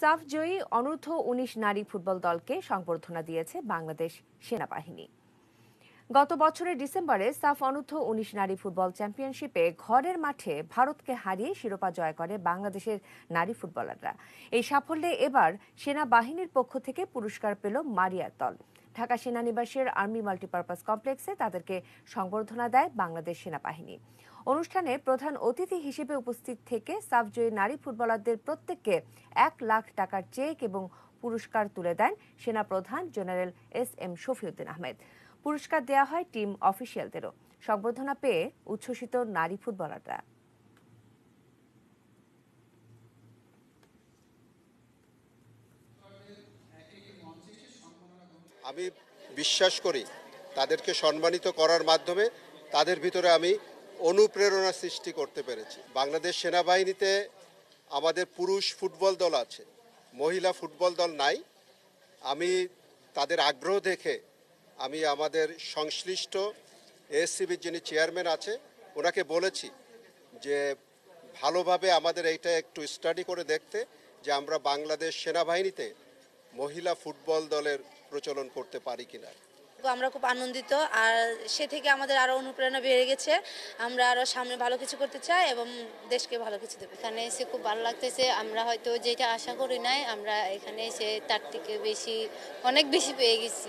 সাফ জয়ী অনূর্ধ্ব উনিশ নারী ফুটবল দলকে সংবর্ধনা দিয়েছে বাংলাদেশ সেনাবাহিনী। গত বছরের ডিসেম্বরে সাফ অনূর্ধ্ব উনিশ নারী ফুটবল চ্যাম্পিয়নশিপে ঘরের মাঠে ভারতকে হারিয়ে শিরোপা জয় করে বাংলাদেশের নারী ফুটবলাররা। এই সাফল্যে এবার সেনাবাহিনীর পক্ষ থেকে পুরস্কার পেল মারিয়ার দল। ঢাকা সেনানিবাসের আর্মি মাল্টিপারপাস কমপ্লেক্সে তাদেরকে সংবর্ধনা দেয় বাংলাদেশ সেনাবাহিনী। অনুষ্ঠানে প্রধান অতিথি হিসেবে উপস্থিত থেকে সাফজয়ী নারী ফুটবলারদের প্রত্যেককে এক লাখ টাকার চেক এবং পুরস্কার তুলে দেন সেনাপ্রধান general S M Shafiuddin Ahmed. পুরস্কার দেওয়া হয় টিম অফিসিয়ালদেরও। সংবর্ধনা পেয়ে উচ্ছ্বসিত নারী ফুটবলাররা। আমি বিশ্বাস করি তাদেরকে সম্মানিত করার মাধ্যমে তাদের ভিতরে আমি অনুপ্রেরণা সৃষ্টি করতে পেরেছি। বাংলাদেশ সেনাবাহিনীতে আমাদের পুরুষ ফুটবল দল আছে, মহিলা ফুটবল দল নাই। আমি তাদের আগ্রহ দেখে আমি আমাদের সংশ্লিষ্ট এসসিবির যিনি চেয়ারম্যান আছে, ওনাকে বলেছি যে ভালোভাবে আমাদের এইটা একটু স্টাডি করে দেখতে যে আমরা বাংলাদেশ সেনাবাহিনীতে মহিলা ফুটবল দলের প্রচলন করতে পারি কিনা। আমরা খুব আনন্দিত আর সে থেকে আমাদের আরও অনুপ্রেরণা বেড়ে গেছে। আমরা আরও সামনে ভালো কিছু করতে চাই এবং দেশকে ভালো কিছু দেবো। এখানে এসে খুব ভালো লাগতেছে। আমরা হয়তো যেটা আশা করি নাই আমরা এখানে এসে তার থেকে বেশি অনেক বেশি পেয়ে গেছি।